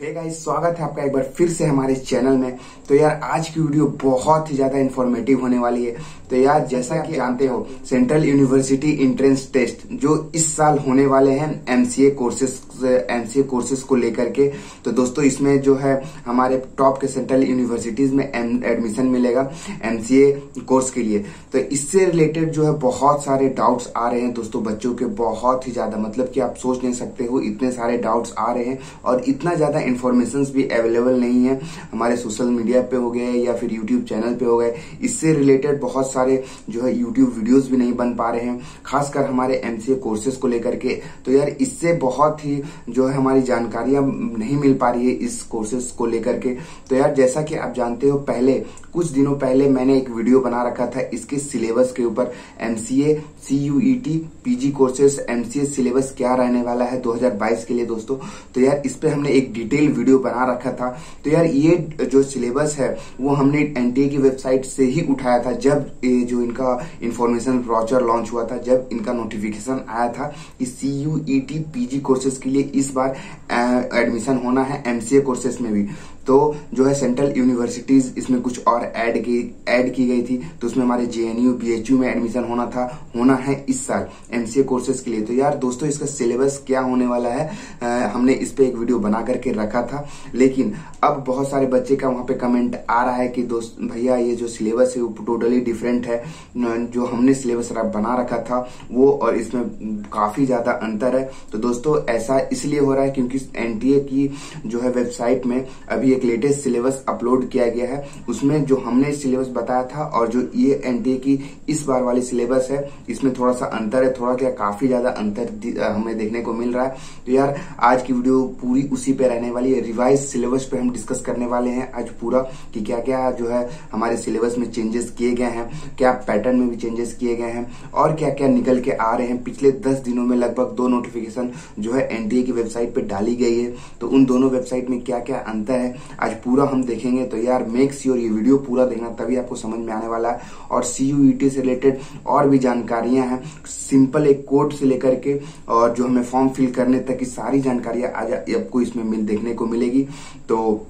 Hey guys स्वागत है आपका एक बार फिर से हमारे चैनल में। तो यार, आज की वीडियो बहुत ही ज़्यादा इन्फॉर्मेटिव होने वाली है। तो यार, जैसा कि जानते हो सेंट्रल यूनिवर्सिटी इंट्रेंस टेस्ट जो इस साल होने वाले हैं एमसीए कोर्सेज एमसीए कोर्सेज को लेकर के। तो दोस्तों, इसमें जो है, हमारे टॉप के सेंट्रल यूनिवर्सिटीज में एडमिशन मिलेगा एमसीए कोर्स के लिए। तो इससे रिलेटेड जो है, बहुत सारे डाउट्स आ रहे हैं दोस्तों, बच्चों के बहुत ही ज़्यादा। मतलब कि आप सोच नहीं सकते हो, इतने सारे डाउट्स आ रहे हैं और इतना ज़्यादा इन्फॉर्मेशन भी अवेलेबल नहीं है। हमारे सोशल मीडिया पे हो गए या फिर यूट्यूब चैनल पे हो गए। इससे रिलेटेड बहुत सारे जो है यूट्यूब वीडियोज़ भी नहीं बन पा रहे हैं, खासकर हमारे एमसीए कोर्सेज को लेकर के। तो यार, इससे बहुत ही जो है हमारी जानकारियाँ नहीं मिल पा रही है इस कोर्सेज को लेकर के। तो यार, जैसा कि आप जानते हो, पहले, कुछ दिनों पहले मैंने एक वीडियो बना रखा था इसके सिलेबस के ऊपर। MCA CUET PG courses MCA syllabus क्या रहने वाला है 2022 के लिए दोस्तों? तो यार, इस पे हमने एक डिटेल वीडियो बना रखा था। तो यार, ये जो सिलेबस है, वो हमने एनटीए की वेबसाइट से ही उठाया था जब जो इनका इंफॉर्मेशन ब्रॉचर लॉन्च हुआ था, जब इनका नोटिफिकेशन आया था कि सीयूईटी पीजी कोर्सेज के लिए इस बार एडमिशन होना है एमसीए कोर्सेस में भी। तो जो है सेंट्रल यूनिवर्सिटीज इसमें कुछ और ऐड की ऐड की गई थी तो उसमें हमारे जेएनयू बीएचयू में एडमिशन होना था होना है इस साल एमसीए कोर्सेज के लिए। तो यार दोस्तों इसका सिलेबस क्या होने वाला है आ, हमने इस पे एक वीडियो बना करके रखा था। लेकिन अब बहुत सारे बच्चे का वहाँ पे कमेंट आ रहा है कि दोस्त भैया ये जो सिलेबस है वो टोटली डिफरेंट है। जो हमने सिलेबस बना रखा था वो और इसमें काफ़ी ज़्यादा अंतर है। तो दोस्तों ऐसा इसलिए हो रहा है क्योंकि एनटीए की जो है वेबसाइट में अभी एक लेटेस्ट सिलेबस अपलोड किया गया है। उसमें जो हमने सिलेबस बताया था और जो ये एनटीए की इस बार वाली सिलेबस है, इसमें थोड़ा सा अंतर है थोड़ा क्या काफ़ी ज़्यादा अंतर हमें देखने को मिल रहा है। तो यार, आज की वीडियो पूरी उसी पे रहने वाली है। रिवाइज सिलेबस पे हम डिस्कस करने वाले हैं आज पूरा कि क्या क्या जो है हमारे सिलेबस में चेंजेस किए गए हैं, क्या पैटर्न में भी चेंजेस किए गए हैं और क्या क्या निकल के आ रहे हैं। पिछले दस दिनों में लगभग दो नोटिफिकेशन जो है एनटीए की वेबसाइट पे डाली गई है। तो उन दोनों वेबसाइट में क्या क्या अंतर है आज पूरा हम देखेंगे तो यार मेक श्योर ये वीडियो पूरा देखना, तभी आपको समझ में आने वाला है। और सीयूईटी से रिलेटेड और भी जानकारियाँ हैं। सिंपल एक कोड से लेकर के और जो हमें फॉर्म फिल करने तक की सारी जानकारियाँ आज आपको इसमें मिल, देखने को मिलेगी। तो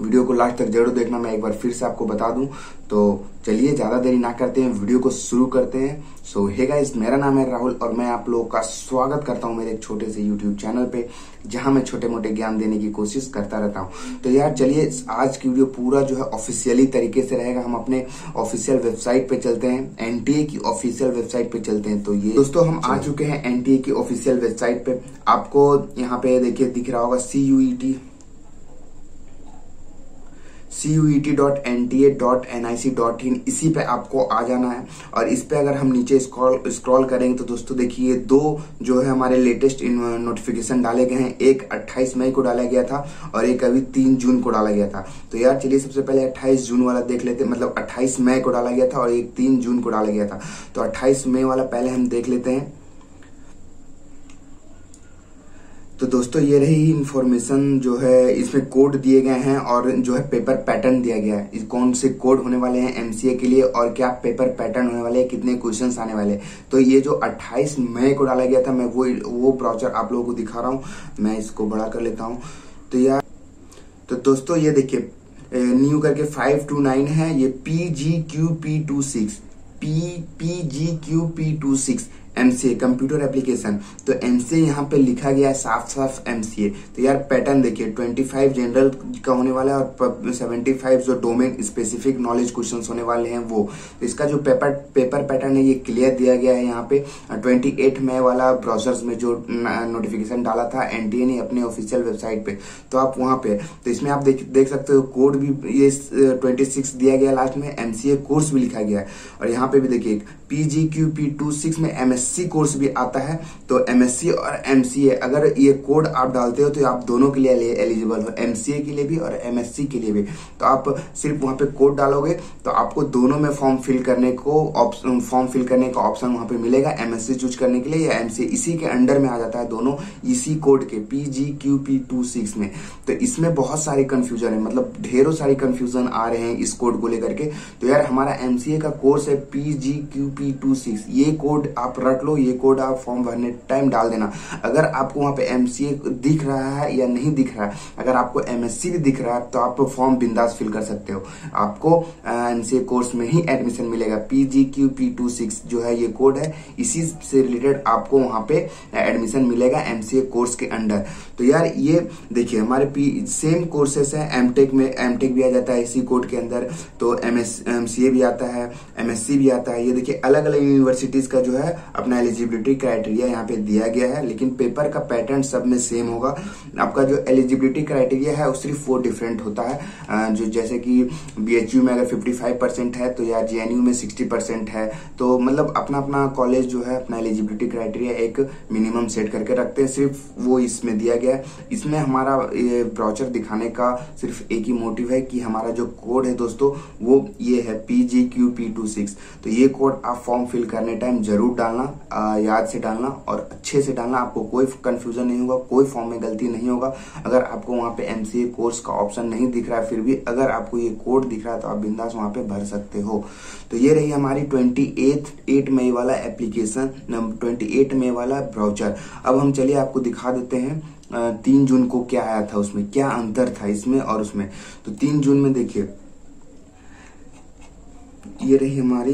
वीडियो को लास्ट तक ज़रूर देखना मैं एक बार फिर से आपको बता दूँ। तो चलिए ज़्यादा देरी ना करते हैं वीडियो को शुरू करते हैं। सो हे गाइस मेरा नाम है राहुल और मैं आप लोगों का स्वागत करता हूँ मेरे एक छोटे से यूट्यूब चैनल पे जहाँ मैं छोटे मोटे ज्ञान देने की कोशिश करता रहता हूँ। तो यार चलिए आज की वीडियो पूरा जो है ऑफिशियली तरीके से रहेगा। हम अपने ऑफिशियल वेबसाइट पे चलते हैं एनटीए की ऑफिशियल वेबसाइट पे चलते हैं। तो ये दोस्तों हम आ चुके हैं एनटीए की ऑफिशियल वेबसाइट पे। आपको यहाँ पे देखिए दिख रहा होगा C C U E T dot N T A dot N I C dot in इसी पे आपको आ जाना है। और इस पे अगर हम नीचे स्क्रॉल स्क्रॉल करेंगे तो दोस्तों देखिए, दो जो है हमारे लेटेस्ट नोटिफिकेशन डाले गए हैं। एक 28 मई को डाला गया था और एक अभी तीन जून को डाला गया था। तो यार चलिए सबसे पहले 28 जून वाला देख लेते मतलब 28 मई को डाला गया था और एक तीन जून को डाला गया था। तो 28 मई वाला पहले हम देख लेते हैं। तो दोस्तों, ये रही इन्फॉर्मेशन जो है, इसमें कोड दिए गए हैं और जो है पेपर पैटर्न दिया गया है। कौन से कोड होने वाले हैं एमसीए के लिए और क्या पेपर पैटर्न होने वाले हैं, कितने क्वेश्चंस आने वाले हैं। तो ये जो 28 मई को डाला गया था, मैं वो वो ब्राउचर आप लोगों को दिखा रहा हूँ। मैं इसको बड़ा कर लेता हूँ। तो यार तो दोस्तों, ये देखिए न्यू करके फाइव टू नाइन है, ये P G Q P two six P P G Q P two six MCA computer application तो एमसीए यहाँ पे लिखा गया है साफ़ साफ़ एमसीए तो यार पैटर्न देखिए 25 जनरल का होने वाला है और 75 जो डोमेन स्पेसिफिक नॉलेज क्वेश्चन होने वाले हैं वो। तो इसका जो पेपर पेपर पैटर्न है, ये क्लियर दिया गया है यहाँ पे। 28 मई वाला ब्राउजर्स में जो नोटिफिकेशन डाला था एनटीए ने अपने ऑफिशियल वेबसाइट पे। तो आप वहाँ पे तो इसमें आप देख देख सकते हो कोड भी ये ट्वेंटी दिया गया लास्ट में एमसीए कोर्स भी लिखा गया है। और यहाँ पे भी देखिए PG Q P two six में एमएससी कोर्स भी आता है तो एमएससी और एमसीए अगर ये कोड आप डालते हो तो आप दोनों के लिए एलिजिबल हो एमसीए के लिए भी और एमएससी के लिए भी। तो आप सिर्फ़ वहाँ पे कोड डालोगे तो आपको दोनों में फॉर्म फिल करने को ऑप्शन फॉर्म फिल करने का ऑप्शन वहाँ पे मिलेगा एमएससी चूज़ करने के लिए, या एमसीए इसी के अंडर में आ जाता है दोनों, इसी कोड के PG Q P two six में। तो इसमें बहुत सारी कंफ्यूजन है मतलब ढेरों सारी कंफ्यूजन आ रहे हैं इस कोड को लेकर के। तो यार, हमारा एमसीए का कोर्स है PG Q P P two six ये कोड आप रट लो, ये कोड आप फॉर्म भरने टाइम डाल देना। अगर आपको वहाँ पे एमसीए दिख रहा है या नहीं दिख रहा है, अगर आपको एमएससी भी दिख रहा है तो आप फॉर्म बिंदास फिल कर सकते हो। आपको एमसीए कोर्स में ही एडमिशन मिलेगा। PG Q P two six जो है ये कोड है, इसी से रिलेटेड आपको वहाँ पे एडमिशन मिलेगा एमसीए कोर्स के अंडर तो यार ये देखिए, हमारे पी सेम कोर्सेस है एमटेक में एमटेक भी आ जाता है इसी कोड के अंदर तो एमएस एमसीए भी आता है एमएससी भी आता है। ये देखिए अलग अलग यूनिवर्सिटीज का जो है अपना एलिजिबिलिटी क्राइटेरिया यहाँ पे दिया गया है, लेकिन पेपर का पैटर्न सब में सेम होगा। आपका जो एलिजिबिलिटी क्राइटेरिया है, वो सिर्फ़ वो डिफरेंट होता है। जो जैसे कि बीएचयू में अगर 55 परसेंट है तो यार जेएनयू में 60 परसेंट है। तो मतलब अपना अपना कॉलेज जो है, अपना एलिजिबिलिटी क्राइटेरिया एक मिनिमम सेट करके रखते हैं। सिर्फ़ वो इसमें दिया गया है। इसमें हमारा ये ब्राउचर दिखाने का सिर्फ़ एक ही मोटिव है कि हमारा जो कोड है दोस्तों, वो ये है P G Q P two six तो ये कोड आप फॉर्म फिल करने टाइम ज़रूर डालना आ, याद से डालना और अच्छे से डालना। आपको कोई कंफ्यूजन नहीं होगा कोई फॉर्म में गलती नहीं होगा। अगर आपको वहाँ पे एमसीए कोर्स का ऑप्शन नहीं दिख रहा है फिर भी अगर आपको ये कोड दिख रहा है तो आप बिंदास वहाँ पे भर सकते हो। तो ये रही हमारी ट्वेंटी एट मई वाला एप्लीकेशन ट्वेंटी एट मई वाला ब्राउचर अब हम चलिए आपको दिखा देते हैं तीन जून को क्या आया था उसमें क्या अंतर था इसमें और उसमें। तो तीन जून में देखिए ये रही हमारी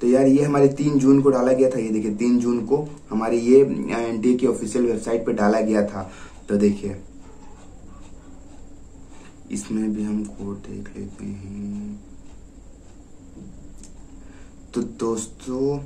तो यार ये हमारे तीन जून को डाला गया था, ये देखिए, तीन जून को हमारे ये एनटीए की ऑफिशियल वेबसाइट पे डाला गया था। तो देखिए, इसमें भी हम कोड देख लेते हैं। तो दोस्तों,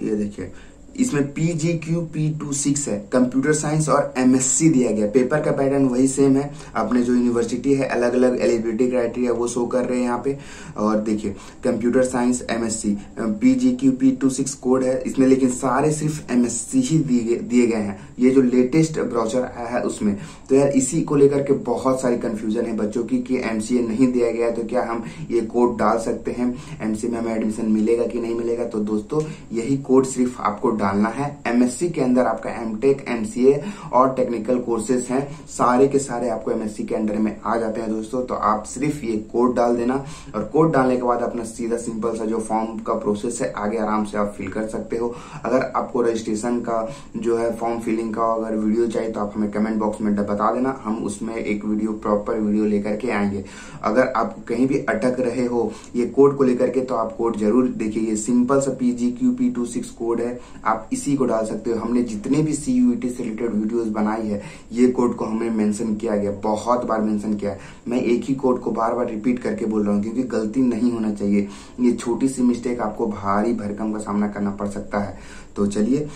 ये देखिए इसमें P G Q P two six है कंप्यूटर साइंस और एमएससी दिया गया। पेपर का पैटर्न वही सेम है। अपने जो यूनिवर्सिटी है अलग अलग एलिजिबिलिटी क्राइटेरिया वो शो कर रहे हैं यहाँ पे। और देखिए computer science MSc PG Q P two six code है। इसमें लेकिन सारे सिर्फ़ एमएससी ही दिए गए हैं। ये जो लेटेस्ट ब्राउचर आया है उसमें। तो यार इसी को लेकर के बहुत सारी कंफ्यूजन है बच्चों की कि एमसीए नहीं दिया गया तो क्या हम ये कोड डाल सकते हैं? एमसीए में हमें एडमिशन मिलेगा कि नहीं मिलेगा? तो दोस्तों, यही कोड सिर्फ़ आपको डालना है। एमएससी के अंदर आपका एमटेक एमसीए और टेक्निकल कोर्सेज हैं। सारे के सारे आपको एमएससी के अंडर में आ जाते हैं दोस्तों। तो आप सिर्फ़ ये कोड डाल देना और कोड डालने के बाद अपना सीधा सिंपल सा जो फॉर्म का प्रोसेस है, आगे आराम से आप फिल कर सकते हो। अगर आपको रजिस्ट्रेशन का जो है फॉर्म फिलिंग का अगर वीडियो चाहिए तो आप हमें कमेंट बॉक्स में बता देना। हम उसमें एक वीडियो प्रॉपर वीडियो लेकर के आएँगे। अगर आप कहीं भी अटक रहे हो ये कोड को लेकर के तो आप कोड ज़रूर देखिए। ये सिंपल सा PG Q P two six code है। आप इसी को डाल सकते हो। हमने जितने भी सीयूईटी से रिलेटेड वीडियोस बनाई है, ये कोड को हमें मेंशन किया गया, बहुत बार मेंशन किया है। मैं एक ही कोड को बार बार रिपीट करके बोल रहा हूँ, क्योंकि गलती नहीं होना चाहिए। ये छोटी सी मिस्टेक आपको भारी भरकम का सामना करना पड़ सकता है। तो चलिए,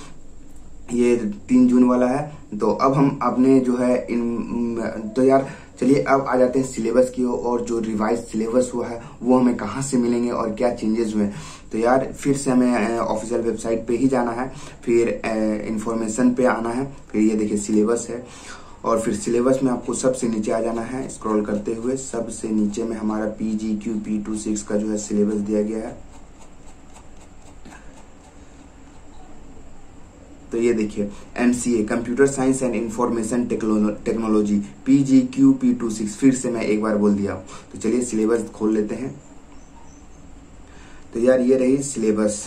ये तीन जून वाला है। तो अब हम अपने जो है इन तो यार चलिए, अब आ जाते हैं सिलेबस की और जो रिवाइज सिलेबस हुआ है, वो हमें कहाँ से मिलेंगे और क्या चेंजेस हुए तो यार, फिर से हमें ऑफिशियल वेबसाइट पे ही जाना है, फिर इंफॉर्मेशन पे आना है, फिर ये देखिए सिलेबस है। और फिर सिलेबस में आपको सबसे नीचे आ जाना है स्क्रॉल करते हुए सबसे नीचे में हमारा P G Q P two six का जो है सिलेबस दिया गया है। तो ये देखिए M C A computer science and information technology P G Q P two six फिर से मैं एक बार बोल दिया। तो चलिए सिलेबस खोल लेते हैं। तो यार ये रही सिलेबस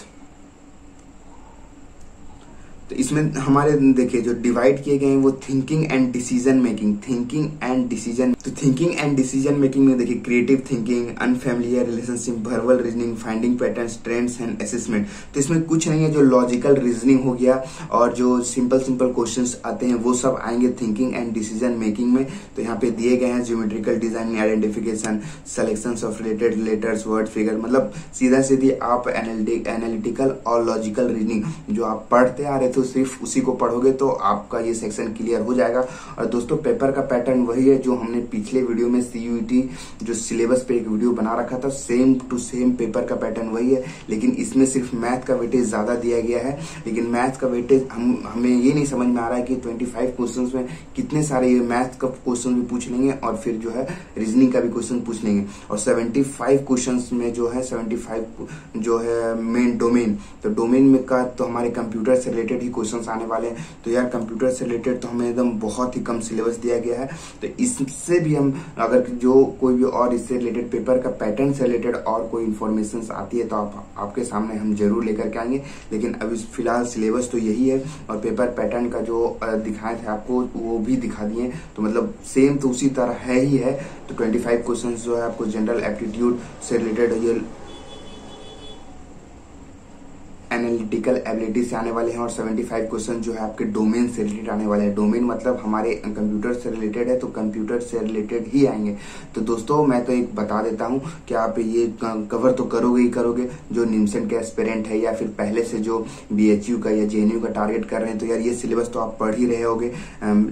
तो इसमें हमारे देखिए, जो डिवाइड किए गए हैं, वो thinking and decision making thinking and decision तो थिंकिंग एंड डिसीज़न मेकिंग में देखिए creative thinking unfamiliar relationship verbal reasoning finding pattern trends and assessment तो इसमें कुछ नहीं है, जो लॉजिकल रीजनिंग हो गया और जो सिंपल सिंपल क्वेश्चन आते हैं, वो सब आएँगे थिंकिंग एंड डिसीज़न मेकिंग में। तो यहाँ पे दिए गए हैं geometrical design identification selection of related letters word figure मतलब सीधा सीधी आप एनालिटिकल और लॉजिकल रीजनिंग जो आप पढ़ते आ रहे थे तो सिर्फ़ उसी को पढ़ोगे तो आपका ये सेक्शन क्लियर हो जाएगा। और दोस्तों पेपर का पैटर्न वही है जो हमने पिछले वीडियो में सीयूईटी जो सिलेबस पे एक वीडियो बना रखा था सेम टू सेम पेपर का पैटर्न वही है। लेकिन इसमें सिर्फ़ मैथ का वेटेज ज़्यादा दिया गया है। लेकिन मैथ का वेटेज हम, हमें ये नहीं समझ में आ रहा है कि ट्वेंटी फाइव में कितने सारे ये मैथ का क्वेश्चन भी पूछ लेंगे और फिर जो है रीजनिंग का भी क्वेश्चन पूछ लेंगे। और सेवेंटी फाइव में जो है सेवेंटी जो है मेन डोमेन तो डोमेन में का तो हमारे कंप्यूटर से रिलेटेड क्वेश्चंस आने वाले हैं। तो यार कंप्यूटर से रिलेटेड तो हमें एकदम बहुत ही कम सिलेबस दिया गया है। तो इससे भी हम, अगर जो कोई भी और इससे रिलेटेड पेपर का पैटर्न से रिलेटेड और कोई इन्फॉर्मेशन आती है तो आप, आपके सामने हम ज़रूर लेकर के आएँगे। लेकिन अभी फ़िलहाल सिलेबस तो यही है और पेपर पैटर्न का जो दिखाए थे आपको, वो भी दिखा दिए तो मतलब सेम तो उसी तरह है ही है। तो 25 क्वेश्चंस जो है आपको जनरल एप्टीट्यूड से रिलेटेड ये एनालिटिकल एबिलिटी से आने वाले हैं और 75 क्वेश्चन जो है आपके डोमेन से रिलेटेड आने वाले हैं। डोमेन मतलब हमारे कंप्यूटर से रिलेटेड है तो कंप्यूटर से रिलेटेड ही आएँगे। तो दोस्तों, मैं तो एक बता देता हूँ कि आप ये कवर तो करोगे ही करोगे। जो निमसन के एस्पेरेंट है या फिर पहले से जो बीएचयू का या जेएनयू का टारगेट कर रहे हैं तो यार ये सिलेबस तो आप पढ़ ही रहे होगे।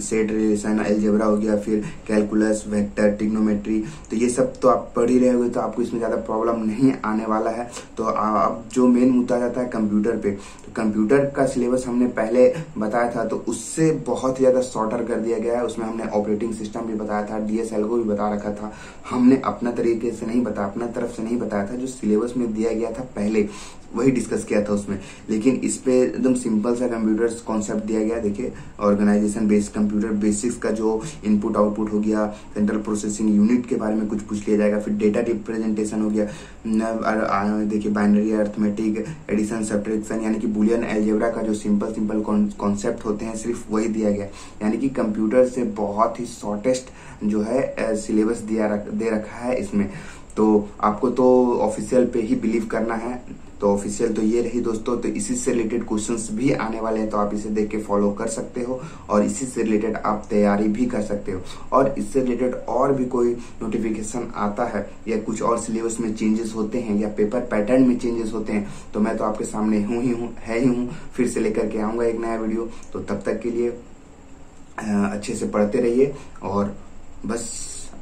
सेट रिलेशन एल्जेब्रा हो गया, फिर कैलकुलस वेक्टर टिग्नोमेट्री तो ये सब तो आप पढ़ ही रहे होगे तो आपको इसमें ज़्यादा प्रॉब्लम नहीं आने वाला है। तो अब जो मेन मुद्दा जाता है कंप्यूटर पे। तो कंप्यूटर का सिलेबस हमने पहले बताया था तो उससे बहुत ही ज़्यादा शॉर्टर कर दिया गया है। उसमें हमने ऑपरेटिंग सिस्टम भी बताया था डीएसएल को भी बता रखा था। हमने अपना तरीके से नहीं बताया, अपना तरफ़ से नहीं बताया था, जो सिलेबस में दिया गया था पहले, वही डिस्कस किया था उसमें। लेकिन इस पे एकदम सिंपल सा कंप्यूटर कॉन्सेप्ट दिया गया, देखिए। ऑर्गेनाइजेशन बेस्ड कंप्यूटर बेसिक्स का जो इनपुट आउटपुट हो गया सेंट्रल प्रोसेसिंग यूनिट के बारे में कुछ पूछ लिया जाएगा, फिर डेटा रिप्रेजेंटेशन हो गया। देखिए बाइनरी अर्थमेटिक एडिशन सब्ट्रेक्शन यानी कि बुलियन एलजेब्रा का जो सिंपल सिंपल कॉन्सेप्ट होते हैं सिर्फ़ वही दिया गया। यानी कि कंप्यूटर से बहुत ही शॉर्टेस्ट जो है सिलेबस दिया रख, दे रखा है इसमें। तो आपको तो ऑफिशियल पे ही बिलीव करना है। तो ऑफिशियल तो ये रही दोस्तों तो इसी से रिलेटेड क्वेश्चंस भी आने वाले हैं तो आप इसे देख के फॉलो कर सकते हो और इसी से रिलेटेड आप तैयारी भी कर सकते हो। और इससे रिलेटेड और भी कोई नोटिफिकेशन आता है या कुछ और सिलेबस में चेंजेस होते हैं या पेपर पैटर्न में चेंजेस होते हैं तो मैं तो आपके सामने हूँ ही हूँ, है ही हूँ, फिर से लेकर के आऊँगा एक नया वीडियो तो तब तक के लिए अच्छे से पढ़ते रहिए और बस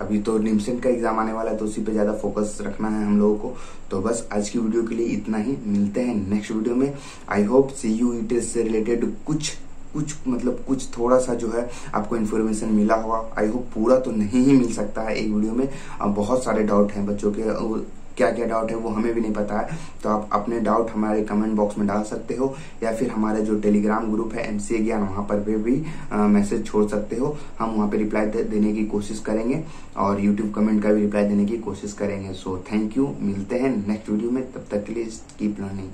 अभी तो निमसेंट का एग्ज़ाम आने वाला है तो उसी पे ज़्यादा फोकस रखना है हम लोगों को। तो बस आज की वीडियो के लिए इतना ही। मिलते हैं नेक्स्ट वीडियो में। आई होप सी यू ई से रिलेटेड कुछ कुछ मतलब कुछ थोड़ा सा जो है आपको इन्फॉर्मेशन मिला होगा। आई होप पूरा तो नहीं ही मिल सकता है एक वीडियो में। बहुत सारे डाउट हैं बच्चों के। क्या क्या डाउट है वो हमें भी नहीं पता है। तो आप अपने डाउट हमारे कमेंट बॉक्स में डाल सकते हो या फिर हमारे जो टेलीग्राम ग्रुप है एमसीए ज्ञान वहाँ पर भी भी मैसेज छोड़ सकते हो। हम वहाँ पे रिप्लाई दे, देने की कोशिश करेंगे और यूट्यूब कमेंट का भी रिप्लाई देने की कोशिश करेंगे। सो थैंक यू मिलते हैं नेक्स्ट वीडियो में। तब तक के लिए कीप लर्निंग